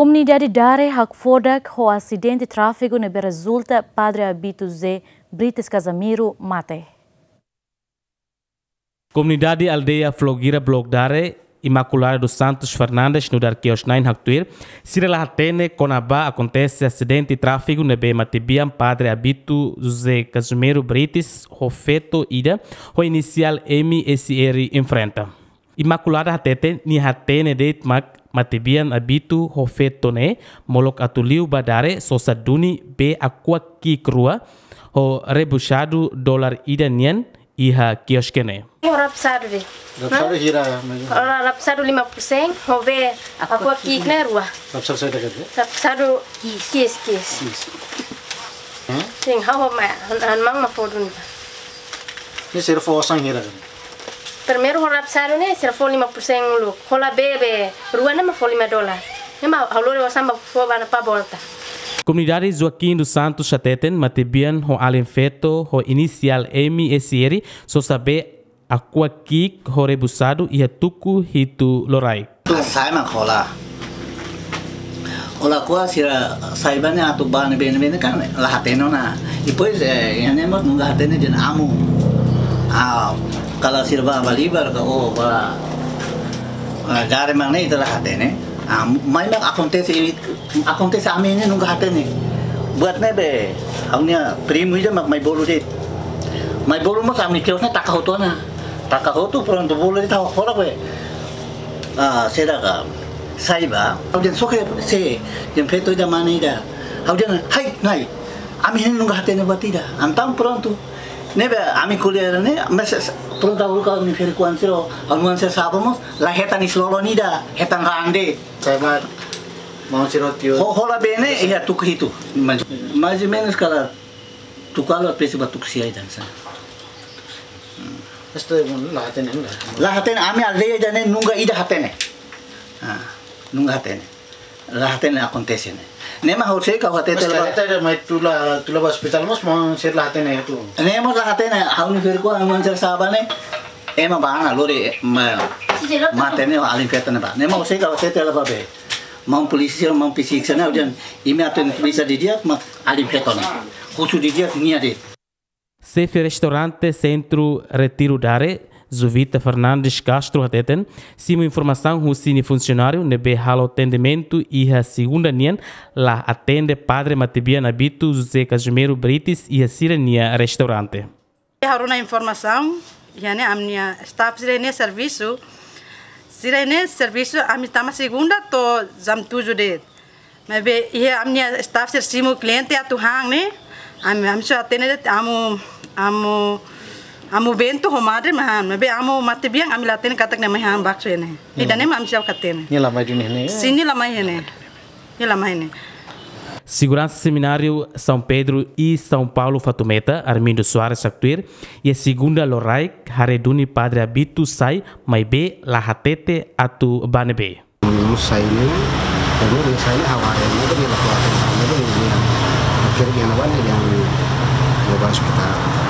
Comunidade Dare hak fodak ho acidente tráfego nebe resulta Padre Abito Zé Brites Casamiro mate. Comunidade Aldeia Flogira Blog Dare Imaculada dos Santos Fernandes no Darqueos 9 Haktuir, se relatene conaba acontece acidente tráfego nebe matibiam Padre Abito José Casimiro Brites, ho feto ida, ho inicial MSR enfrenta. Imaculada hatete ni hatene mak matibian abitu ho fetone molok atuliu badare sosa duni be aqua ki krua ho rebuchado dolar ida nien iha kioskene. Rapsado de. Rapsado hira. Ora rapsado lima persen, hove aqua ki na rua. Rapsado saya dekat ya. Rapsado kis kis. Sing hawa ma an mang ma fodun. Ini sirf osang hira kan. Primeiro rapsado ne sira fo lima persen lu. Hola bebe, rua ne ma fo lima dolar. Nema halore wasamba fo bana pa volta. Comunidade Joaquim dos Santos Chateten matibian ho alem feto ho inicial MSR so sabe aqua kik ho rebusado ia tuku hitu lorai. Saya mah kola. Ola kuah sira saibane atu bane bene bene kan lahateno na. Depois eh yang nemo nunga hatene jen amu. Ah kalau sirba balibar ka oh ba gare mang ne itulah hatene. Ah mai mak acontece acontece amene nunga hatene. Buat nebe, hanya primo ida mak mai bolu dit. Mai bolu mak kami kiosnya takahutona. Takahutu pronto bolu dit tahu kola kwe. Ah sedaka saiba kemudian soke se yang peto da mana ida kemudian hai nai ami hen nunga hatene batida antam pronto nebe ami kuliah ne mes pronto uruka ni feri kuansiro anuan se sabamos la hetan islolo nida hetan rande Saya mah mau sirotio. ho hola bene. Iya tuk hitu ou menos kala tukalo pesi batuk sia dan sa Esto lah hatene enggak. la hatene ami aldeia jane. Nunga ida hatene ah nunga hatene la hatene acontece ne nema hose ka hatene Mas kita ada mai tula tula hospital mas mau sir lah hatene itu. Nemos la hatene hauni firko anuan ser sabane ema bana lore ma matene alin petane ba. Nema hose ka hatene la babe mau polisi mau pisik sana ujian ime aten bisa di dia ma alin petone khusu di dia nia de Sefe Restaurante Centro Retiro Dare, Zuvita Fernandes Castro Ateten, simo informação o cine funcionário nebe halo atendimento e a segunda nian lá atende Padre Matibia Nabito José Casimiro Brites e a Sirenia Restaurante. Haruna informação, já né, a minha staff Sirenia serviço, Sirenia serviço, a minha tama segunda to zam de. Mas be, a minha staff ser simo cliente a tu hang né, a minha atende amo amo amu amu bento ho madre mahan, maybe amu mate biang ami latene katak ne mahan bakso ene. Ida ne mam siap katene. Ini lama di ini. Sini lama ene. Ni lama ene. Segurança Seminário São Pedro e São Paulo Fatumeta, Armindo Soares Actuir, e a segunda Lorai, Hareduni Padre Abito Sai, Maibe, Lahatete, Atu Banebe. Musai ini, ini awalnya itu dia lakukan sama ini akhirnya yang awal yang hospital, di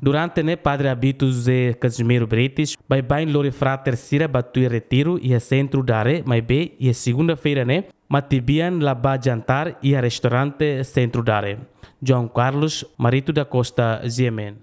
Durante ne Padre Abito José Casimiro Brites, vai bem lori frater Sira Batui Retiro e a centro dare, mai be, e a segunda-feira ne, matibian la ba jantar e a restaurante centro dare. João Carlos, Marito da Costa, Ziemen.